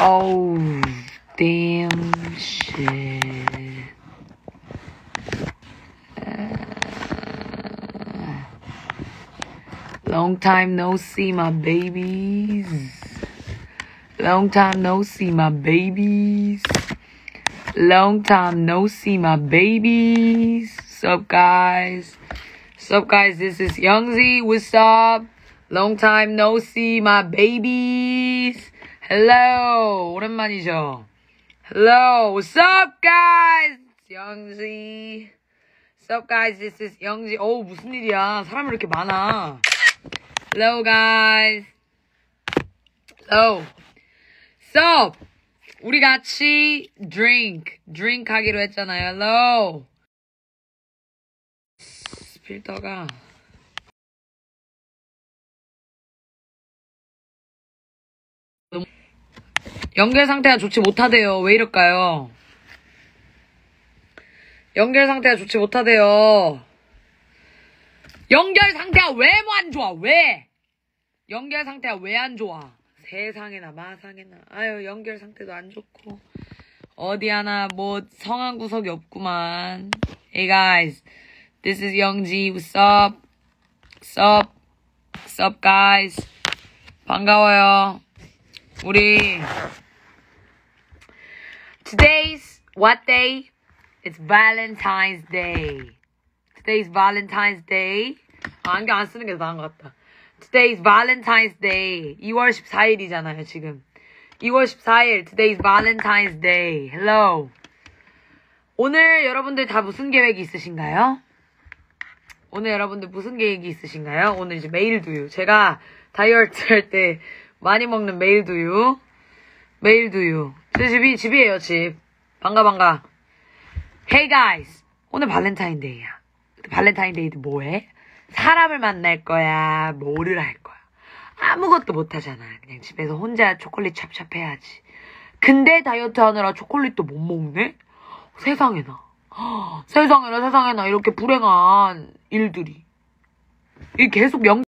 Oh, damn shit. Uh, long time no see, my babies. Long time no see, my babies. Long time no see, my babies. Sup, guys? Sup, guys? This is Young Z. What's up? Long time no see, my babies. Hello. 오랜만이죠? Hello. What's up, guys? Z. What's up, guys? This is Young Z. 어 무슨 일이야? 사람이 이렇게 많아. Hello, guys. Hello. So, 우리 같이 drink, drink 하기로 했잖아요. Hello. 필터가 연결 상태가 좋지 못하대요. 왜 이럴까요? 연결 상태가 좋지 못하대요. 연결 상태가 왜안 좋아? 왜? 연결 상태가 왜 안 좋아? 세상에나 마상에나 아유 연결 상태도 안 좋고 어디 하나 뭐 성한 구석이 없구만 Hey guys This is Youngji What's up? What's up? What's up guys 반가워요 우리 Today's what day? It's Valentine's Day Today's Valentine's Day 아, 안경 안 쓰는 게더 나은 것 같다 Today's Valentine's Day. 2월 14일이잖아요, 지금. 2월 14일. Today's Valentine's Day. Hello. 오늘 여러분들 다 무슨 계획이 있으신가요? 오늘 여러분들 무슨 계획이 있으신가요? 오늘 이제 매일 두유. 제가 다이어트 할 때 많이 먹는 매일 두유. 매일 두유. 제 집이, 집이에요, 집. 반가, 반가. Hey guys. 오늘 발렌타인데이야. 발렌타인데이 도 뭐해? 사람을 만날 거야? 뭐를 할 거야? 아무것도 못 하잖아. 그냥 집에서 혼자 초콜릿 찹찹 해야지. 근데 다이어트 하느라 초콜릿도 못 먹네? 세상에나. 세상에나 세상에나 이렇게 불행한 일들이. 이 계속 연